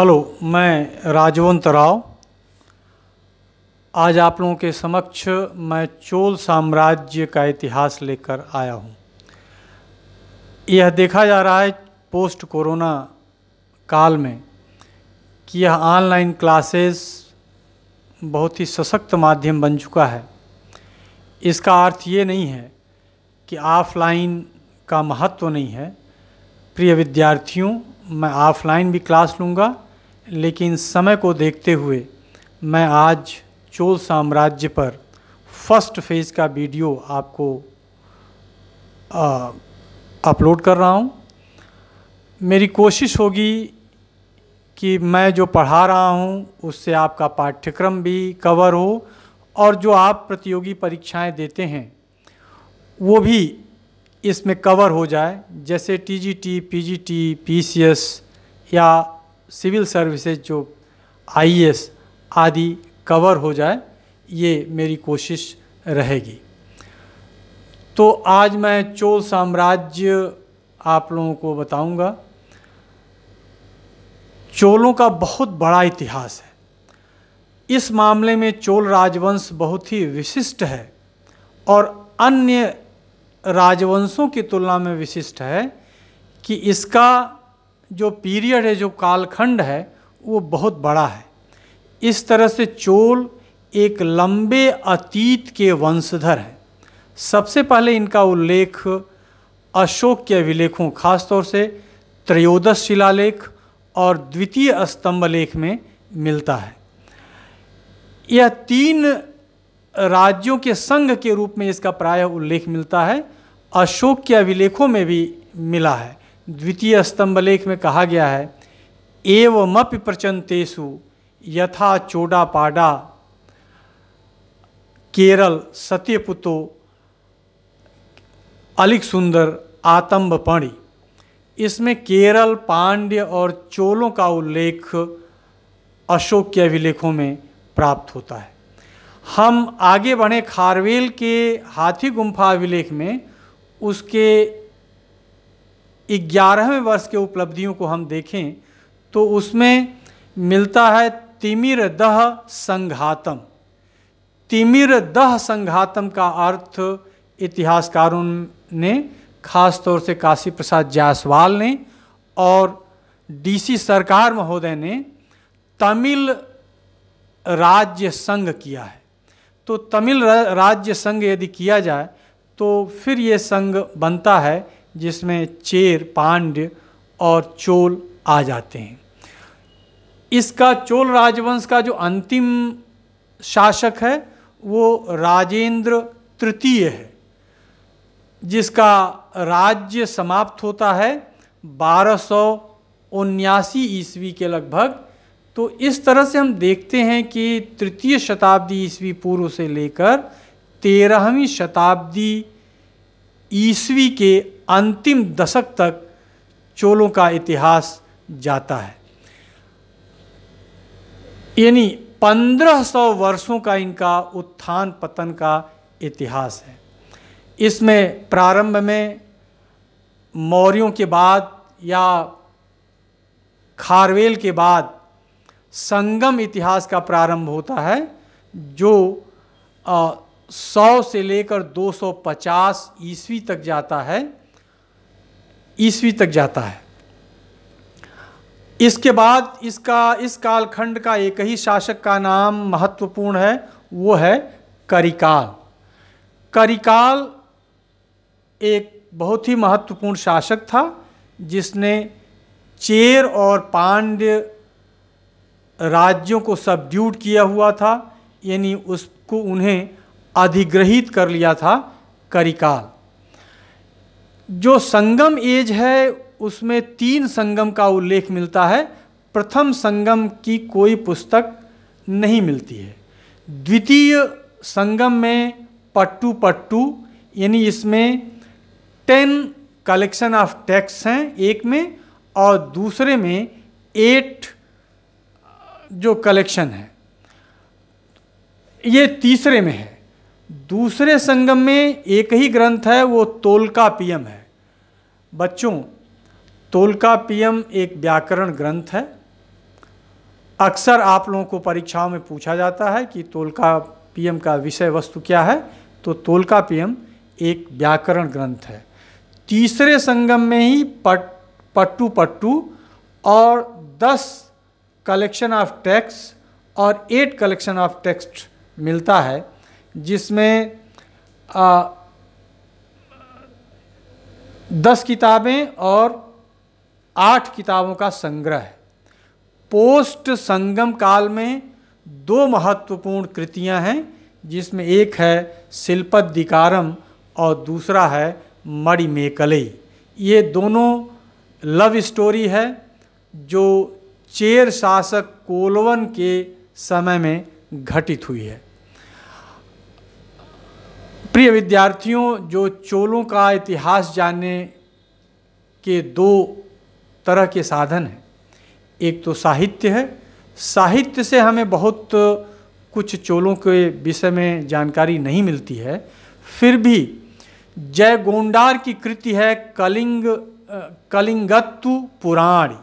Hello, मैं राजवंत राव। आज आप लोगों के समक्ष मैं चोल साम्राज्य का इतिहास लेकर आया हूँ। यह देखा जा रहा है पोस्ट कोरोना काल में कि यह ऑनलाइन क्लासेस बहुत ही सशक्त माध्यम बन चुका है। इसका अर्थ ये नहीं है कि ऑफलाइन का महत्व नहीं है। प्रिय विद्यार्थियों, मैं ऑफलाइन भी क्लास लूँगा लेकिन समय को देखते हुए मैं आज चोल साम्राज्य पर फ़र्स्ट फ़ेज़ का वीडियो आपको अपलोड कर रहा हूँ। मेरी कोशिश होगी कि मैं जो पढ़ा रहा हूँ उससे आपका पाठ्यक्रम भी कवर हो और जो आप प्रतियोगी परीक्षाएँ देते हैं वो भी इसमें कवर हो जाए। जैसे टीजीटी, पीजीटी, पीसीएस या सिविल सर्विसेज़, जो आईएएस आदि कवर हो जाए, ये मेरी कोशिश रहेगी। तो आज मैं चोल साम्राज्य आप लोगों को बताऊँगा। चोलों का बहुत बड़ा इतिहास है। इस मामले में चोल राजवंश बहुत ही विशिष्ट है और अन्य राजवंशों की तुलना में विशिष्ट है कि इसका जो पीरियड है, जो कालखंड है, वो बहुत बड़ा है। इस तरह से चोल एक लंबे अतीत के वंशधर हैं। सबसे पहले इनका उल्लेख अशोक के अभिलेखों खासतौर से त्रयोदश शिलालेख और द्वितीय स्तंभ लेख में मिलता है। यह तीन राज्यों के संघ के रूप में इसका प्रायः उल्लेख मिलता है। अशोक के अभिलेखों में भी मिला है। द्वितीय स्तंभ लेख में कहा गया है, एवमपि प्रचंतेशु यथा चोडा पाडा केरल सत्यपुतो अलिक सुंदर आतंब पणी इसमें केरल, पांड्य और चोलों का उल्लेख अशोक के अभिलेखों में प्राप्त होता है। हम आगे बढ़े खारवेल के हाथी गुम्फा अभिलेख में, उसके ग्यारहवें वर्ष के उपलब्धियों को हम देखें तो उसमें मिलता है तिमिर दह संघातम। तिमिर दह संघातम का अर्थ इतिहासकारों ने, खास तौर से काशी प्रसाद जायसवाल ने और डीसी सरकार महोदय ने तमिल राज्य संघ किया है। तो तमिल राज्य संघ यदि किया जाए तो फिर ये संघ बनता है जिसमें चेर पांड्य और चोल आ जाते हैं। इसका चोल राजवंश का जो अंतिम शासक है, वो राजेंद्र तृतीय है, जिसका राज्य समाप्त होता है बारह सौ उन्यासी ईस्वी के लगभग। तो इस तरह से हम देखते हैं कि तृतीय शताब्दी ईस्वी पूर्व से लेकर तेरहवीं शताब्दी ईस्वी के अंतिम दशक तक चोलों का इतिहास जाता है। यानी पंद्रह सौ वर्षों का इनका उत्थान पतन का इतिहास है। इसमें प्रारंभ में मौर्यों के बाद या खारवेल के बाद संगम इतिहास का प्रारंभ होता है, जो सौ से लेकर 250 ईस्वी तक जाता है। ईस्वी तक जाता है। इसके बाद इसका, इस कालखंड का एक ही शासक का नाम महत्वपूर्ण है, वो है करिकाल। करिकाल एक बहुत ही महत्वपूर्ण शासक था, जिसने चेर और पांड्य राज्यों को सबड्यूट किया हुआ था, यानी उसको उन्हें अधिग्रहित कर लिया था करिकाल। जो संगम एज है, उसमें तीन संगम का उल्लेख मिलता है। प्रथम संगम की कोई पुस्तक नहीं मिलती है। द्वितीय संगम में पट्टू पट्टू, यानी इसमें टेन कलेक्शन ऑफ़ टेक्स हैं एक में, और दूसरे में एट जो कलेक्शन है, ये तीसरे में है। दूसरे संगम में एक ही ग्रंथ है, वो तोलका पीएम है। बच्चों तोलका पीएम एक व्याकरण ग्रंथ है। अक्सर आप लोगों को परीक्षाओं में पूछा जाता है कि तोलका पीएम का विषय वस्तु क्या है तो तोलका पीएम एक व्याकरण ग्रंथ है। तीसरे संगम में ही पट पट्टू पट्टू और दस कलेक्शन ऑफ़ टेक्स्ट और एट कलेक्शन ऑफ़ टेक्स्ट मिलता है जिसमें आ, दस किताबें और आठ किताबों का संग्रह है। पोस्ट संगम काल में दो महत्वपूर्ण कृतियाँ हैं, जिसमें एक है शिल्पदिकारम और दूसरा है मणिमेकलई ये दोनों लव स्टोरी है, जो चेर शासक कोलवन के समय में घटित हुई है। प्रिय विद्यार्थियों, जो चोलों का इतिहास जानने के दो तरह के साधन हैं। एक तो साहित्य है। साहित्य से हमें बहुत कुछ चोलों के विषय में जानकारी नहीं मिलती है। फिर भी जय गोंडार की कृति है कलिंग, कलिंगत्तु पुराण।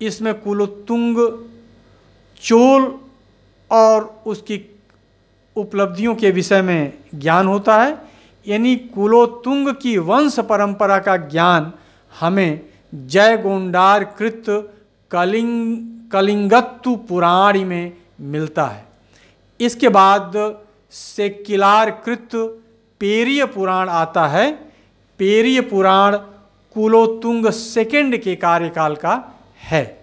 इसमें कुलोत्तुंग, चोल और उसकी उपलब्धियों के विषय में ज्ञान होता है, यानी कुलोत्तुंग की वंश परंपरा का ज्ञान हमें जय गोंडार कृत कलिंग, कलिंगत्तु पुराणी में मिलता है। इसके बाद सेकिलार कृत पेरिय पुराण आता है। पेरिय पुराण कुलोत्तुंग सेकेंड के कार्यकाल का है।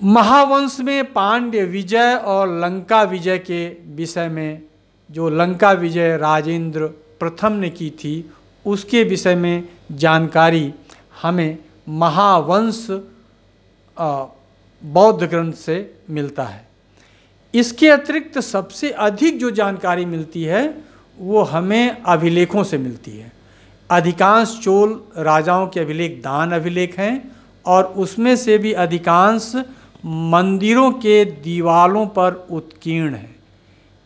महावंश में पांड्य विजय और लंका विजय के विषय में, जो लंका विजय राजेंद्र प्रथम ने की थी, उसके विषय में जानकारी हमें महावंश बौद्ध ग्रंथ से मिलता है। इसके अतिरिक्त सबसे अधिक जो जानकारी मिलती है, वो हमें अभिलेखों से मिलती है। अधिकांश चोल राजाओं के अभिलेख दान अभिलेख हैं और उसमें से भी अधिकांश मंदिरों के दीवालों पर उत्कीर्ण है।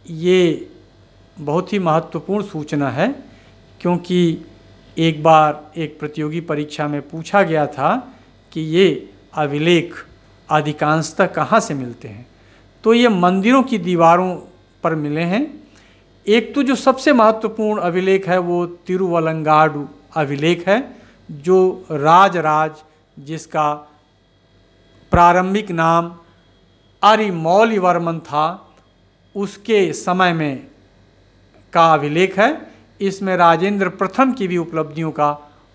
ये बहुत ही महत्वपूर्ण सूचना है, क्योंकि एक बार एक प्रतियोगी परीक्षा में पूछा गया था कि ये अभिलेख अधिकांशतः कहाँ से मिलते हैं। तो ये मंदिरों की दीवारों पर मिले हैं। एक तो जो सबसे महत्वपूर्ण अभिलेख है, वो तिरुवलंगाडु अभिलेख है, जो राज राज जिसका प्रारंभिक नाम अरिमौलिवर्मन था। उसके समय में का अभिलेख है। इसमें राजेंद्र प्रथम की भी उपलब्धियों का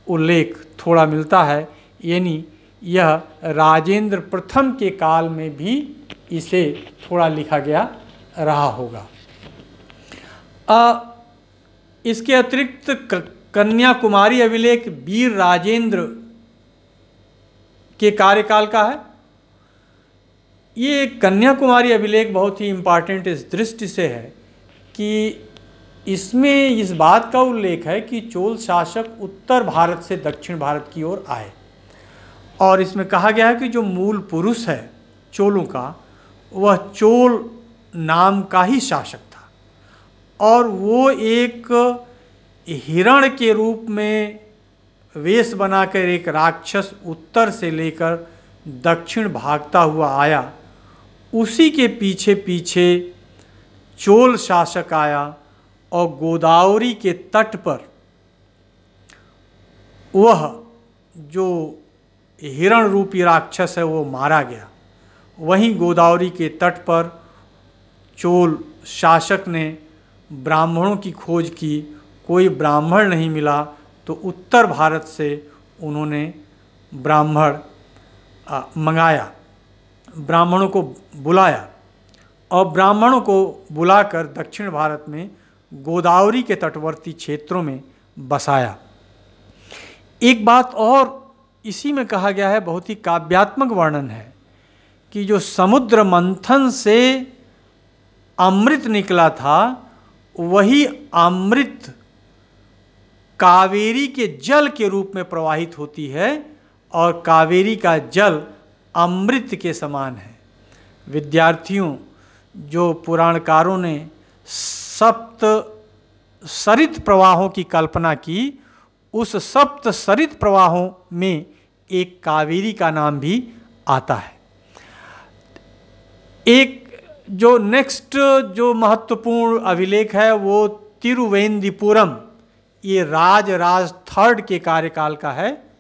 उल्लेख थोड़ा मिलता है। यानी यह राजेंद्र प्रथम के काल में भी इसे थोड़ा लिखा गया रहा होगा। आ, इसके अतिरिक्त कन्याकुमारी अभिलेख वीर राजेंद्र के कार्यकाल का है। ये कन्याकुमारी अभिलेख बहुत ही इंपॉर्टेंट इस दृष्टि से है कि इसमें इस बात का उल्लेख है कि चोल शासक उत्तर भारत से दक्षिण भारत की ओर आए। और इसमें कहा गया है कि जो मूल पुरुष है चोलों का, वह चोल नाम का ही शासक था। और वो एक हिरण के रूप में वेश बनाकर एक राक्षस उत्तर से लेकर दक्षिण भागता हुआ आया। उसी के पीछे पीछे चोल शासक आया और गोदावरी के तट पर वह जो हिरण रूपी राक्षस है वो मारा गया। वहीं गोदावरी के तट पर चोल शासक ने ब्राह्मणों की खोज की, कोई ब्राह्मण नहीं मिला तो उत्तर भारत से उन्होंने ब्राह्मण मंगाया। ब्राह्मणों को बुलाया और ब्राह्मणों को बुलाकर दक्षिण भारत में गोदावरी के तटवर्ती क्षेत्रों में बसाया। एक बात और इसी में कहा गया है, बहुत ही काव्यात्मक वर्णन है कि जो समुद्र मंथन से अमृत निकला था, वही अमृत कावेरी के जल के रूप में प्रवाहित होती है और कावेरी का जल अमृत के समान है। विद्यार्थियों, जो पुराणकारों ने सप्त सरित प्रवाहों की कल्पना की, उस सप्त सरित प्रवाहों में एक कावेरी का नाम भी आता है। एक जो नेक्स्ट जो महत्वपूर्ण अभिलेख है, वो तिरुवेंदीपुरम, ये राज राज थर्ड के कार्यकाल का है।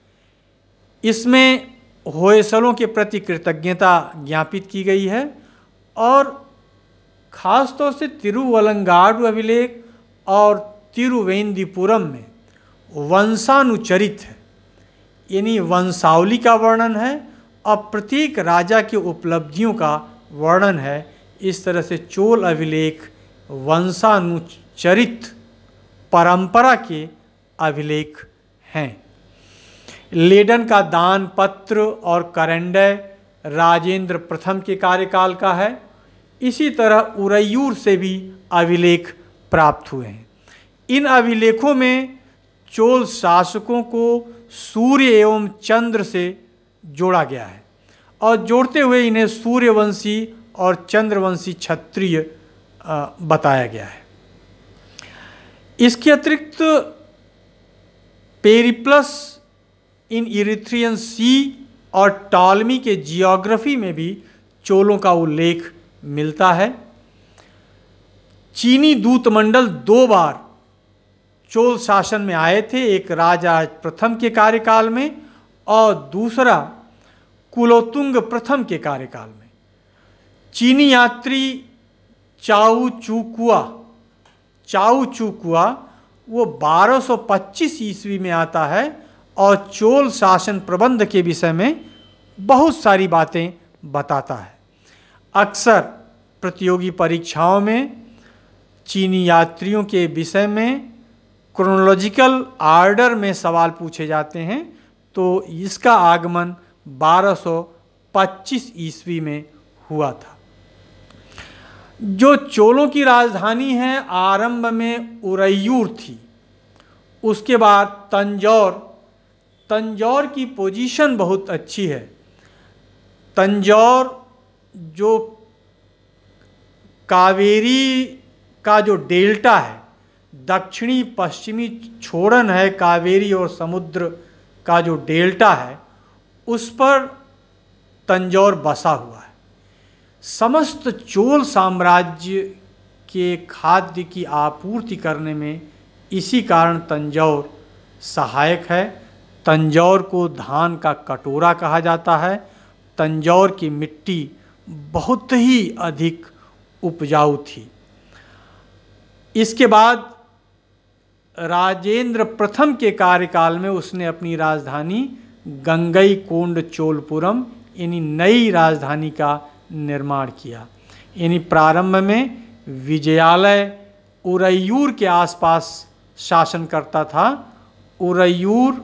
इसमें होयसलों के प्रति कृतज्ञता ज्ञापित की गई है और ख़ास तौर से तिरुवलंगाडु अभिलेख और तिरुवेंदीपुरम में वंशानुचरित है। यानी वंशावली का वर्णन है और प्रत्येक राजा के उपलब्धियों का वर्णन है। इस तरह से चोल अभिलेख वंशानुचरित परंपरा के अभिलेख हैं। लेडन का दान पत्र और करंडय राजेंद्र प्रथम के कार्यकाल का है। इसी तरह उरैयूर से भी अभिलेख प्राप्त हुए हैं। इन अभिलेखों में चोल शासकों को सूर्य एवं चंद्र से जोड़ा गया है और जोड़ते हुए इन्हें सूर्यवंशी और चंद्रवंशी क्षत्रिय बताया गया है। इसके अतिरिक्त पेरिप्लस इन इरिथ्रियन सी और टॉलमी के जियोग्राफी में भी चोलों का उल्लेख मिलता है। चीनी दूतमंडल दो बार चोल शासन में आए थे, एक राजा प्रथम के कार्यकाल में और दूसरा कुलोतुंग प्रथम के कार्यकाल में। चीनी यात्री चाऊ चूकुआ चाऊ चूकुआ वो 1225 ईस्वी में आता है और चोल शासन प्रबंध के विषय में बहुत सारी बातें बताता है। अक्सर प्रतियोगी परीक्षाओं में चीनी यात्रियों के विषय में क्रोनोलॉजिकल आर्डर में सवाल पूछे जाते हैं तो इसका आगमन 1225 ईस्वी में हुआ था। जो चोलों की राजधानी है, आरंभ में उरैयूर थी। उसके बाद तंजौर तंजौर की पोजीशन बहुत अच्छी है। तंजौर जो कावेरी का जो डेल्टा है, दक्षिणी पश्चिमी छोड़न है कावेरी और समुद्र का जो डेल्टा है, उस पर तंजौर बसा हुआ है। समस्त चोल साम्राज्य के खाद्य की आपूर्ति करने में इसी कारण तंजौर सहायक है। तंजौर को धान का कटोरा कहा जाता है। तंजौर की मिट्टी बहुत ही अधिक उपजाऊ थी। इसके बाद राजेंद्र प्रथम के कार्यकाल में उसने अपनी राजधानी गंगई कोंड चोलपुरम, यानी नई राजधानी का निर्माण किया। यानी प्रारंभ में विजयालय उरैयूर के आसपास शासन करता था। उरैयूर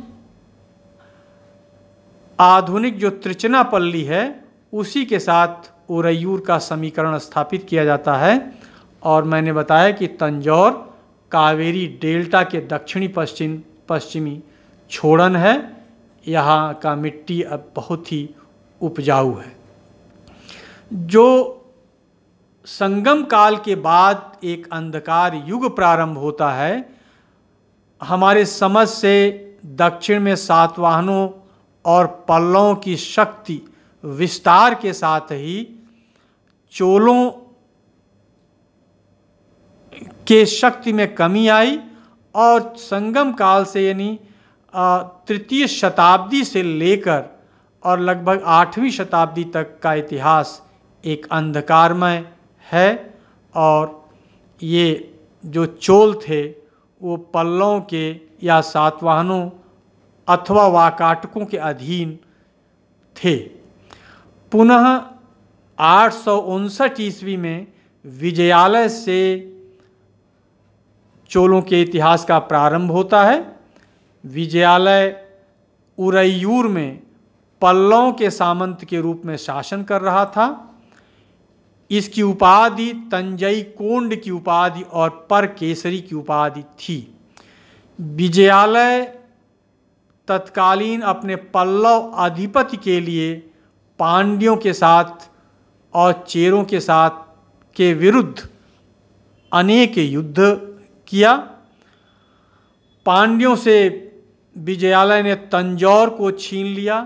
आधुनिक जो त्रिचनापल्ली है, उसी के साथ उरैयूर का समीकरण स्थापित किया जाता है। और मैंने बताया कि तंजौर, कावेरी डेल्टा के दक्षिणी पश्चिम, पश्चिमी छोड़न है। यहाँ का मिट्टी अब बहुत ही उपजाऊ है। जो संगम काल के बाद एक अंधकार युग प्रारंभ होता है, हमारे समझ से दक्षिण में सातवाहनों और पल्लवों की शक्ति विस्तार के साथ ही चोलों के शक्ति में कमी आई और संगम काल से यानी तृतीय शताब्दी से लेकर और लगभग आठवीं शताब्दी तक का इतिहास एक अंधकारमय है और ये जो चोल थे, वो पल्लों के या सातवाहनों अथवा वाकाटकों के अधीन थे। पुनः आठ सौ उनसठ ईस्वी में विजयालय से चोलों के इतिहास का प्रारंभ होता है। विजयालय उरैयूर में पल्लों के सामंत के रूप में शासन कर रहा था। इसकी उपाधि तंजई कोंड की उपाधि और पर केसरी की उपाधि थी। विजयालय तत्कालीन अपने पल्लव अधिपति के लिए पांड्यों के साथ और चेरों के साथ के विरुद्ध अनेक युद्ध किया। पांड्यों से विजयालय ने तंजौर को छीन लिया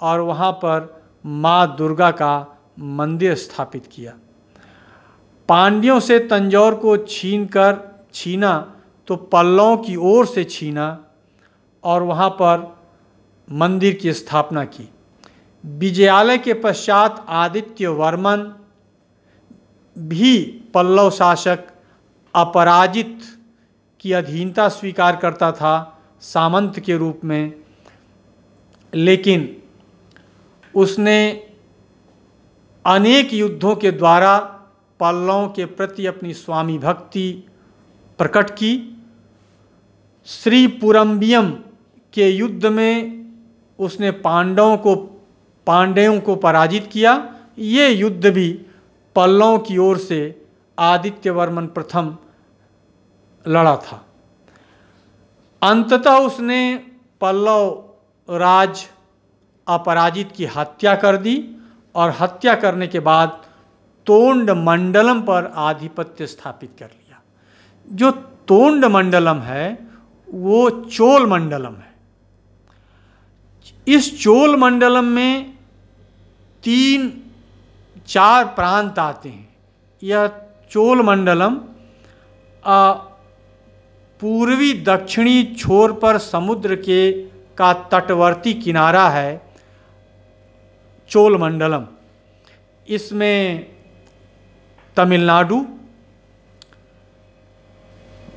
और वहाँ पर माँ दुर्गा का मंदिर स्थापित किया। पांड्यों से तंजौर को छीन कर छीना तो पल्लवों की ओर से छीना और वहाँ पर मंदिर की स्थापना की। विजयालय के पश्चात आदित्य वर्मन, भी पल्लव शासक, अपराजित की अधीनता स्वीकार करता था सामंत के रूप में। लेकिन उसने अनेक युद्धों के द्वारा पल्लवों के प्रति अपनी स्वामी भक्ति प्रकट की। श्री पुरम्बियम के युद्ध में उसने पांडवों को, पांड्यों को पराजित किया। ये युद्ध भी पल्लवों की ओर से आदित्य वर्मन प्रथम लड़ा था। अंततः उसने पल्लव राज अपराजित की हत्या कर दी और हत्या करने के बाद तोंड मंडलम पर आधिपत्य स्थापित कर लिया। जो तोंड मंडलम है, वो चोल मंडलम है। इस चोल मंडलम में तीन, चार प्रांत आते हैं। यह चोल मंडलम पूर्वी दक्षिणी छोर पर समुद्र के का तटवर्ती किनारा है, चोल मंडलम। इसमें तमिलनाडु,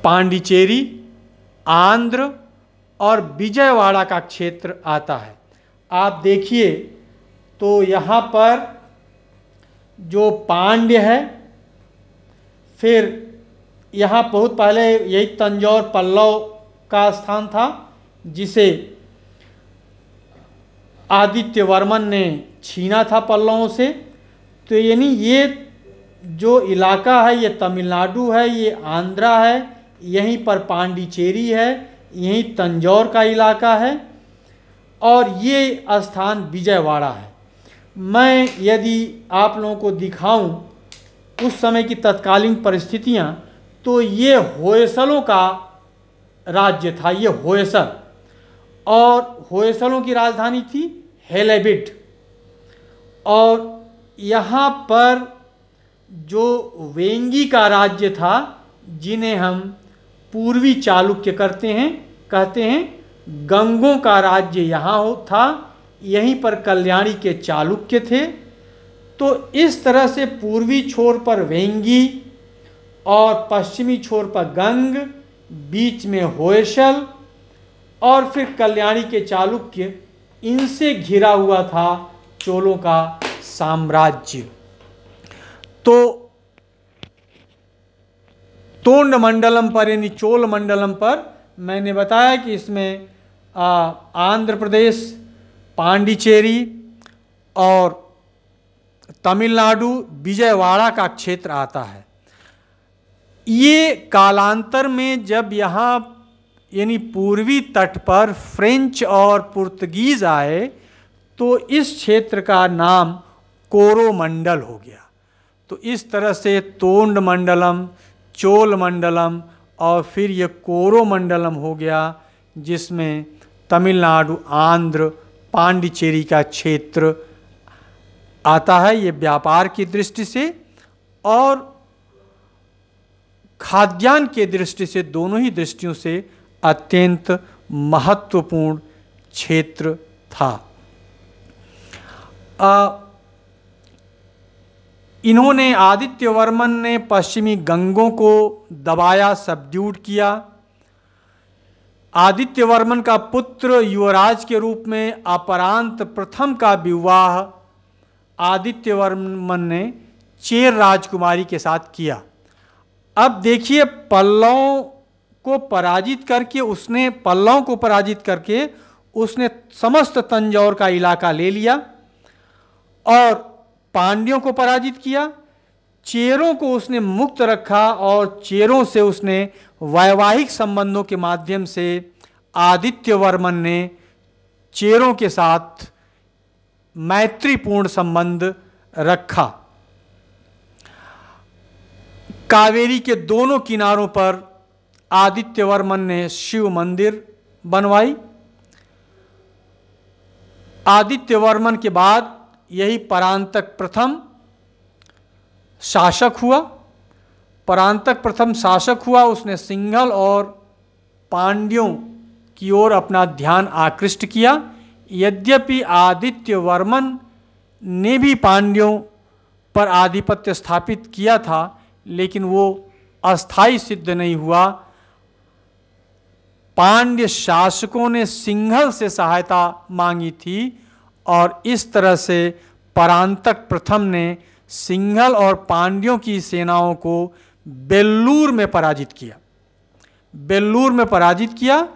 पांडिचेरी, आंध्र और विजयवाड़ा का क्षेत्र आता है। आप देखिए तो यहाँ पर जो पांड्य है, फिर यहाँ बहुत पहले यही तंजौर पल्लव का स्थान था, जिसे आदित्य वर्मन ने छीना था पल्लवों से। तो यानी ये जो इलाका है, ये तमिलनाडु है, ये आंध्रा है, यहीं पर पांडिचेरी है यहीं तंजौर का इलाका है और ये स्थान विजयवाड़ा है। मैं यदि आप लोगों को दिखाऊँ उस समय की तत्कालीन परिस्थितियाँ तो ये होयसलों का राज्य था, ये होयसल। और होयसलों की राजधानी थी हेलेबिट। और यहाँ पर जो वेंगी का राज्य था, जिन्हें हम पूर्वी चालुक्य करते हैं, कहते हैं, गंगों का राज्य यहाँ था, यहीं पर कल्याणी के चालुक्य थे। तो इस तरह से पूर्वी छोर पर वेंगी और पश्चिमी छोर पर गंग, बीच में होयसल और फिर कल्याणी के चालुक्य, इनसे घिरा हुआ था चोलों का साम्राज्य। तो तोंड मंडलम पर, यानी चोल मंडलम पर, मैंने बताया कि इसमें आंध्र प्रदेश, पांडिचेरी और तमिलनाडु, विजयवाड़ा का क्षेत्र आता है। ये कालांतर में जब यहाँ, यानी पूर्वी तट पर फ्रेंच और पुर्तगीज आए तो इस क्षेत्र का नाम कोरोमंडल हो गया। तो इस तरह से तोंड मंडलम चोल मंडलम और फिर ये कोरोमंडलम हो गया जिसमें तमिलनाडु आंध्र पांडिचेरी का क्षेत्र आता है ये व्यापार की दृष्टि से और खाद्यान्न के दृष्टि से दोनों ही दृष्टियों से अत्यंत महत्वपूर्ण क्षेत्र था। आ, इन्होंने आदित्य वर्मन ने पश्चिमी गंगों को दबाया सबड्यूड किया। आदित्य वर्मन का पुत्र युवराज के रूप में अपरांत प्रथम का विवाह आदित्य वर्मन ने चेर राजकुमारी के साथ किया। अब देखिए, पल्लवों को पराजित करके, उसने, पल्लवों को पराजित करके उसने समस्त तंजौर का इलाका ले लिया और पांड्यों को पराजित किया, चेरों को उसने मुक्त रखा और चेरों से उसने वैवाहिक संबंधों के माध्यम से आदित्य वर्मन ने चेरों के साथ मैत्रीपूर्ण संबंध रखा। कावेरी के दोनों किनारों पर आदित्य वर्मन ने शिव मंदिर बनवाई। आदित्य वर्मन के बाद यही परांतक प्रथम शासक हुआ। परांतक प्रथम शासक हुआ, उसने सिंघल और पांड्यों की ओर अपना ध्यान आकृष्ट किया। यद्यपि आदित्य वर्मन ने भी पांड्यों पर आधिपत्य स्थापित किया था, लेकिन वो अस्थाई सिद्ध नहीं हुआ। पांड्य शासकों ने सिंघल से सहायता मांगी थी और इस तरह से परांतक प्रथम ने सिंघल और पांड्यों की सेनाओं को बेल्लूर में पराजित किया। बेल्लूर में पराजित किया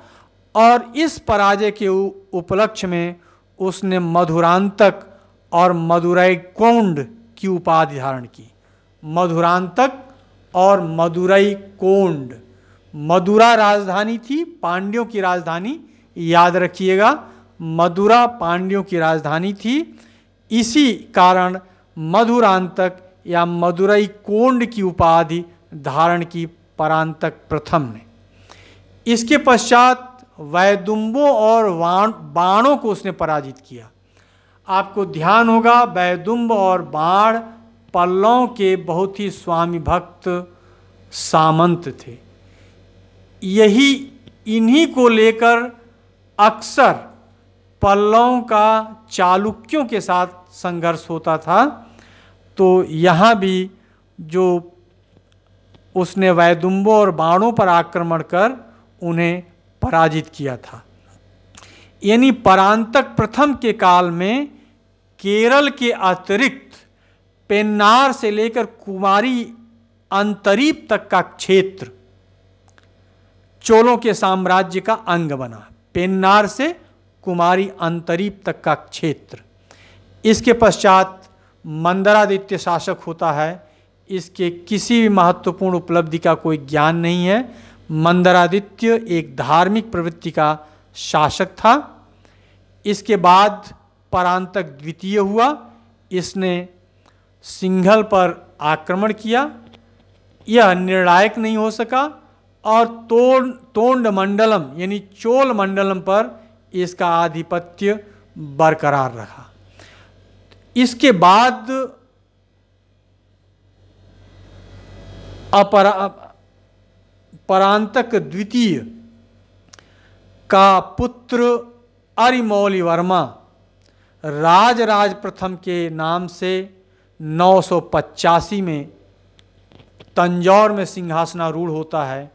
और इस पराजय के उपलक्ष्य में उसने मधुरांतक और मदुरई कोंड की उपाधि धारण की। मधुरांतक और मदुरई कोंड। मदुरा राजधानी थी, पांड्यों की राजधानी, याद रखिएगा। मदुरा पांड्यों की राजधानी थी। इसी कारण मधुरांतक या मदुरई कोंड की उपाधि धारण की परांतक प्रथम ने। इसके पश्चात वैदुम्बों और बाणों को उसने पराजित किया। आपको ध्यान होगा वैदुम्ब और बाण पल्लवों के बहुत ही स्वामी भक्त सामंत थे। यही इन्हीं को लेकर अक्सर पल्लवों का चालुक्यों के साथ संघर्ष होता था तो यहाँ भी जो उसने वैदुम्बों और बाणों पर आक्रमण कर उन्हें पराजित किया था। यानी परांतक प्रथम के काल में केरल के अतिरिक्त पेन्नार से लेकर कुमारी अंतरीप तक का क्षेत्र चोलों के साम्राज्य का अंग बना। पेन्नार से कुमारी अंतरीप तक का क्षेत्र। इसके पश्चात मंदरादित्य शासक होता है। इसके किसी भी महत्वपूर्ण उपलब्धि का कोई ज्ञान नहीं है। मंदरादित्य एक धार्मिक प्रवृत्ति का शासक था। इसके बाद परांतक द्वितीय हुआ। इसने सिंघल पर आक्रमण किया। यह निर्णायक नहीं हो सका और तोड़ तोंड मंडलम यानी चोल मंडलम पर इसका आधिपत्य बरकरार रहा इसके बाद अपरा परांतक द्वितीय का पुत्र अरिमौली वर्मा राज राज प्रथम के नाम से नौ सौ पचासी में तंजौर में सिंहासनारूढ़ होता है।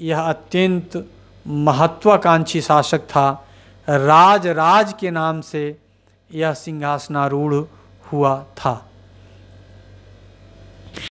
यह अत्यंत महत्वाकांक्षी शासक था। राज राज के नाम से यह सिंहासनारूढ़ हुआ था।